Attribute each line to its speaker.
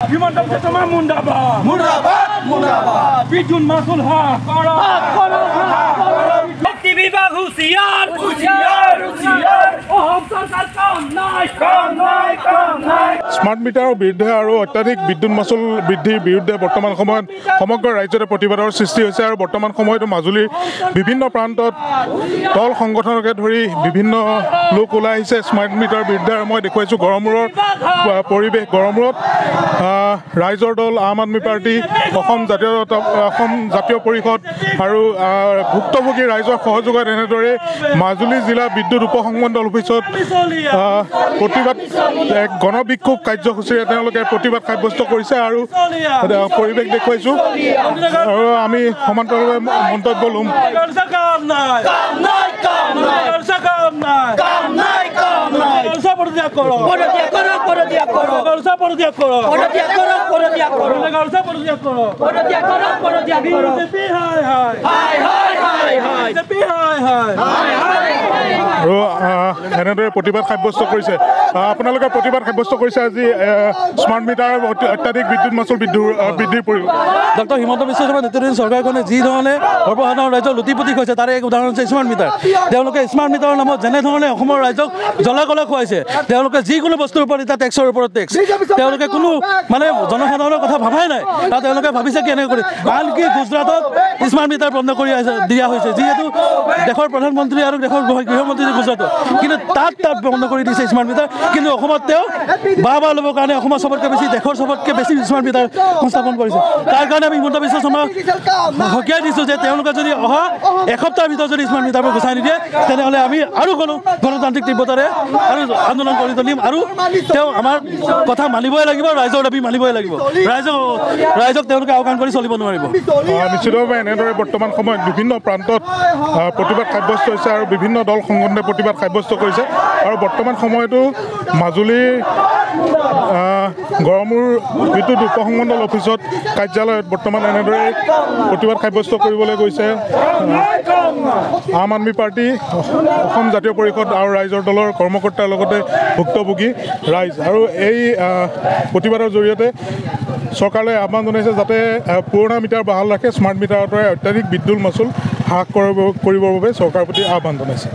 Speaker 1: হিমন্ত বিশ্ব শৰ্মা মুন্দাবাদ
Speaker 2: মুৰ্দাবাদ মুৰ্দাবাদ
Speaker 1: বিদ্যুৎ মাচুল
Speaker 3: স্মাৰ্ট মিটাৰৰ বিৰুদ্ধে আৰু অত্যাধিক বিদ্যুৎ মাচুল বৃদ্ধিৰ বিৰুদ্ধে বৰ্তমান সময়ত সমগ্ৰ ৰাজ্যতে প্ৰতিবাদৰ সৃষ্টি হৈছে আৰু বৰ্তমান সময়তো মাজুলীৰ বিভিন্ন প্ৰান্তত দল সংগঠনকে ধৰি বিভিন্ন লোক ওলাই মিটাৰৰ বিৰুদ্ধে আৰু মই দেখুৱাইছোঁ গড়মূৰৰ আহ, পৰিৱেশ গড়মূৰত আহ, ৰাইজৰ দল আম আদমি অসম জাতীয় জাতীয় পৰিষদ আৰু আহ, ভুক্তভোগী ৰাইজৰ সহযোগত এনেদৰে মাজুলী জিলা বিদ্যুৎ উপসংমণ্ডল অফিচত আহ, প্ৰতিবাদ এক গণবিক্ষোভ কাৰ্যসূচীৰে তেওঁলোকে প্ৰতিবাদ সাব্যস্ত কৰিছে আৰু পৰিৱেশ দেখুৱাইছোঁ। আৰু আমি সমান্তৰালভাৱে মন্তব্য ল'ম।
Speaker 1: গৰচা
Speaker 3: এনেদৰে প্ৰতিবাদ সাব্যস্ত কৰিছে। আপোনালোকে প্ৰতিবাদ সাব্যস্ত কৰিছে আজি স্মাৰ্ট মিটাৰ অত্য- অত্যাধিক বিদ্যুৎ মাচুল বৃদ্ধিৰ আহ, বৃদ্ধিৰ পৰি
Speaker 4: ডক্টৰ হিমন্ত বিশ্ব শৰ্মা নেতৃত্বাধীন চৰকাৰখনে যি ধৰণে সৰ্বসাধাৰণ ৰাইজক লুটিপুতি হৈছে তাৰে এক উদাহৰণ হৈছে স্মাৰ্ট মিটাৰ। তেওঁলোকে স্মাৰ্ট মিটাৰৰ নামত যেনেধৰণে অসমৰ ৰাইজক জ্বলা কলা খুৱাইছে তেওঁলোকে যিকোনো বস্তুৰ ওপৰত এতিয়া টেক্সৰ ওপৰত টেক্স। তেওঁলোকে কোনো মানে জনসাধাৰণৰ কথা ভাবাই নাই আৰু তেওঁলোকে ভাবিছে কি এনেকৈ কৰি আনকি গুজৰাটত স্মাৰ্ট মিটাৰ বন্ধ কৰি দিয়া হৈছে যিহেতু দেশৰ প্ৰধানমন্ত্ৰী আৰু দেশৰ গৃহ- গৃহমন্ত্ৰী গুজৰাটত। কিন্তু তাত তাত বন্ধ কৰি দিছে স্মাৰ্ট মিটাৰ। কিন্তু অসমত তেওঁ বাহ বাহ ল'বৰ কাৰণে অসমত চবতকৈ বেছি দেশৰ চবতকৈ বেছি স্মাৰ্ট মিটাৰ সংস্থাপন কৰিছে। তাৰ কাৰণে আমি হিমন্ত বিশ্ব শৰ্মা সকীয়াই দিছোঁ যে তেওঁলোকে যদি অহা এসপ্তাহৰ ভিতৰত যদি স্মাৰ্ট মিটাৰবোৰ গুচাই নিদিয়ে তেনেহ'লে আমি আৰু গণ গণতান্ত্ৰিক তীব্ৰতাৰে আৰু আন্দোলন কৰি তুলিম আৰু তেওঁ আমাৰ কথা মানিবই লাগিব ৰাইজৰ দাবী মানিবই লাগিব। ৰাইজক ৰাইজক তেওঁলোকে আওকাণ কৰি চলিব নোৱাৰিব।
Speaker 3: নিশ্চিতভাৱে এনেদৰে বৰ্তমান সময়ত বিভিন্ন প্ৰান্তত প্ৰতিবাদ সাব্যস্ত হৈছে আৰু বিভিন্ন দল সংগঠনে প্ৰতিবাদ সাব্যস্ত কৰিছে। আৰু বৰ্তমান সময়তো মাজুলীৰ গড়মূৰ বিদ্যুৎ উপসংমণ্ডল অফিচত কাৰ্যালয়ত বৰ্তমান এনেদৰে প্ৰতিবাদ সাব্যস্ত কৰিবলৈ গৈছে। আম আদমি পাৰ্টি অসম জাতীয় পৰিষদ আৰু ৰাইজৰ দলৰ কৰ্মকৰ্তাৰ লগতে ভুক্তভোগী ৰাইজ। আৰু এই প্ৰতিবাদৰ জৰিয়তে চৰকাৰলৈ আহ্বান জনাইছে যাতে পুৰণা মিটাৰ বাহাল ৰাখে স্মাৰ্ট মিটাৰৰ দৰে অত্যাধিক বিদ্যুৎ মাচুল হ্ৰাস কৰিব কৰিবৰ বাবে চৰকাৰৰ প্ৰতি আহ্বান জনাইছে।